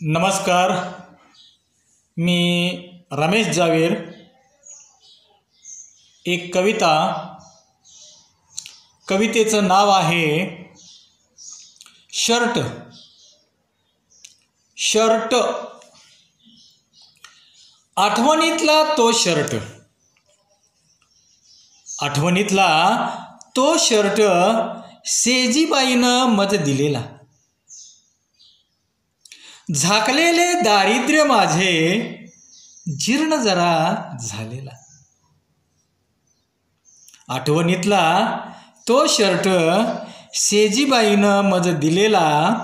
नमस्कार. मी रमेश जावेर. एक कविता. कवितेचं नाव आहे शर्ट. शर्ट. आठवणीतला तो शर्ट. आठवणीतला तो शर्ट सेजीबाईनं मत दिलेला. झाकलेले दारिद्र्य माझे जीर्ण जरा झालेला. आठवणीतला तो शर्ट सेजीबाईनं मज दिलेला.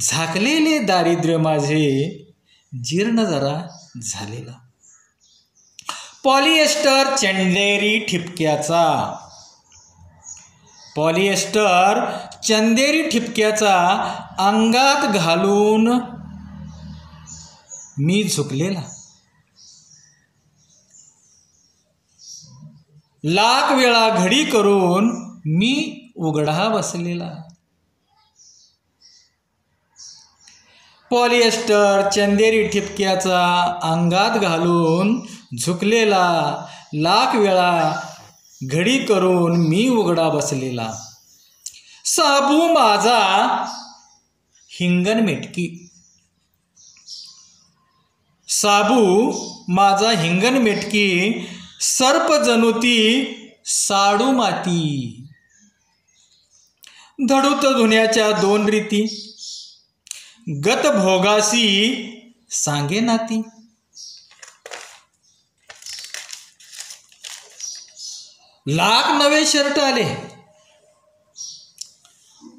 झाकलेले दारिद्र्य माझे जीर्ण जरा झालेला. पॉलिएस्टर चंदेरी ठिपक्याचा. पॉलिएस्टर चंदेरी ठिपक्याचा अंगात घालून मी झुकलेला. लाख वेळा घडी करून मी उघडा बसलेला. पॉलिएस्टर चंदेरी ठिपक्याचा अंगात घालून झुकलेला. लाख वेळा घडी करून मी उघडा बसलेला. साबू माझा हिंगण मेटकी. साबू माझा हिंगण मेटकी सर्प जनुती साडू माती. धडूत धुण्याच्या दोन रीती गत भोगासी सांगे नाती. लाख नवे शर्ट आले.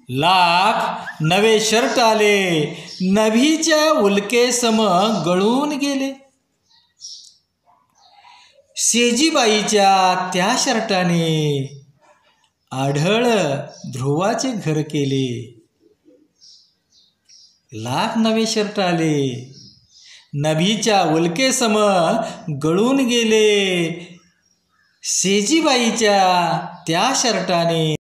लाख नवे शर्ट आले. नभीच्या उलकेसम गळून गेले. शेजीबाईच्या त्या शर्टाने आढळ ध्रुवाचे घर केले. लाख नवे शर्ट आले. नभीच्या उलकेसम गळून गेले. सेजीबाईच्या त्या शर्टाने